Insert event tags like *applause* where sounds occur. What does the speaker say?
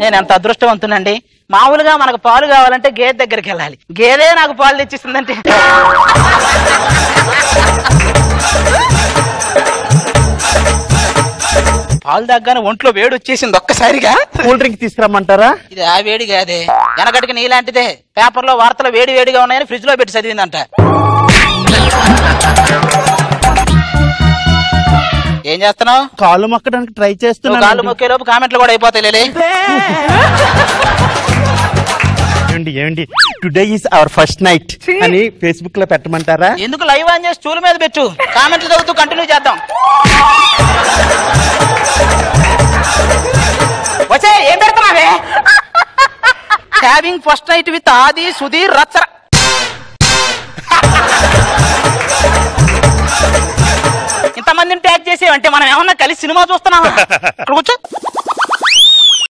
నేను ఎంత అదృష్టవంతునండి? మామూలుగా మనకు పాలు కావాలంటే గేదె దగ్గరికి వెళ్ళాలి. గేదే నాకు పాలు తెచ్చిస్తుందంటే. పాలు తగ్గానే ఒంట్లో వేడి వచ్చేసింది ఒక్కసారిగా. కూల్ డ్రింక్ తీసుకురమ్మంటారా? ఇది ఆ వేడి కాదే. వెనకటికి నీలాంటిదే. పేపర్లో వార్తలు వేడి వేడిగా ఉన్నాయని ఫ్రిడ్జ్లో పెట్టి చదివిందంట. ఏం చేస్తున్నావు? కాళ్ళు మొక్కడానికి ట్రై కాళ్ళు చేస్తున్నాను మొక్కే లోపు కామెంట్లు కూడా అయిపోతాయి లేలే. ఏమండి ఏమండి? Today is our first night అని ఫేస్బుక్లో పెట్టమంటారా? ఎందుకు లైవ్ ఆన్ చేసి చూల మీద పెట్టు? కామెంట్లు చదువుతూ కంటిన్యూ చేద్దాం. వచ్చే ఏం పెడుతున్నావే? Having first night with Aadi Sudheer రచ్చర ఇంతమందిని ట్యాగ్ చేసేవంటే మనం ఏమన్నా కలిసి సినిమా చూస్తున్నాం ఇక్కడ *laughs* కూర్చో.